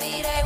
mirar